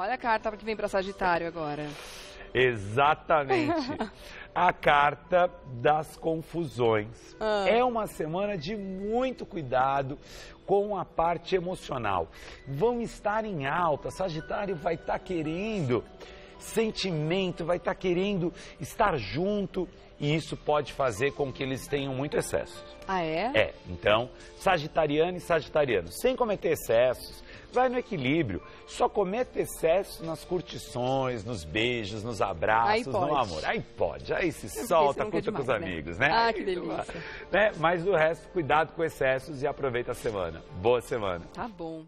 Olha a carta que vem para Sagitário agora. Exatamente. a carta das confusões. Ah. É uma semana de muito cuidado com a parte emocional. Vão estar em alta, Sagitário vai estar querendo sentimento, vai estar querendo estar junto e isso pode fazer com que eles tenham muito excesso. Ah, é? É, então, Sagitariano e Sagitariano, sem cometer excessos, vai no equilíbrio. Só cometa excessos nas curtições, nos beijos, nos abraços, no amor. Aí pode, aí se solta, curta com os demais, né? amigos, né? Ah, que delícia. né? Mas o resto, cuidado com excessos e aproveita a semana. Boa semana. Tá bom.